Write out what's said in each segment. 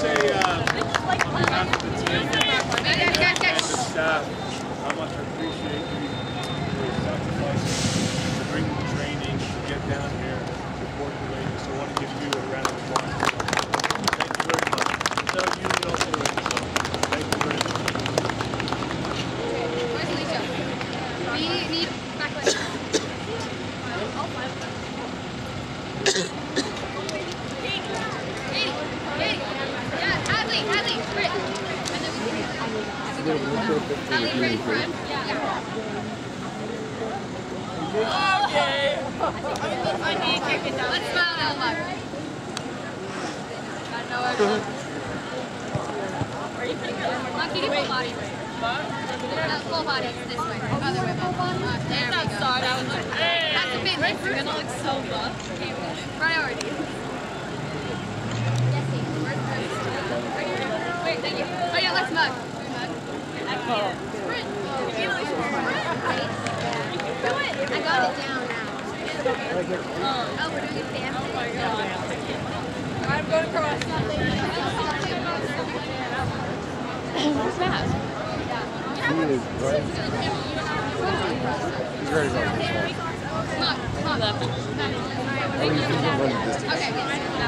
say uh, on behalf of the team and staff how much I appreciate you your sacrifices to bring the training, to get down here, to support the ladies. So I want to give you a round of applause. Thank you very much. Without you, we don't do it. So thank you very much. Where's Alicia? We need backlash. Katie, Katie, yeah, Hadley, Hadley, Britt. And then we Hadley, Britt, front. Yeah. Okay. I need to kick it down. Full body. Uh, this way. Other way. Uh, there we go. That's a bit different. You're gonna look so buff. Priority. Wait, thank you. Oh yeah, let's mug. Sprint. Do it. I got it down now. Oh, we're doing a fast. Oh my god. He's ready to run this one. Mug, mug. Or you can run the distance. Okay.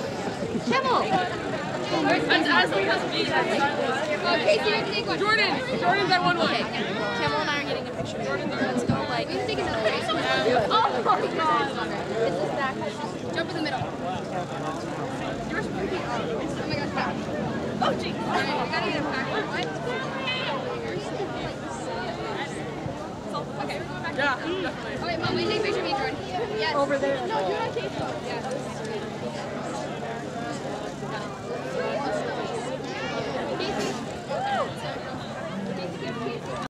Kimmel! And Ashley has me. Okay, so you're take one. Jordan! Jordan's at one one. Okay, Kimmel and I are getting a picture. Jordan, let's go. Like, we can take another race. oh my god! This is back. Jump in the middle. Yours pretty up. Oh my gosh, back. Oh, gee. Alright, we gotta get it back. What? Okay, we're going back. Yeah, definitely. Okay, Mom, will you take a picture of me, Jordan? Yes. Over there. No, you're not taking Yeah.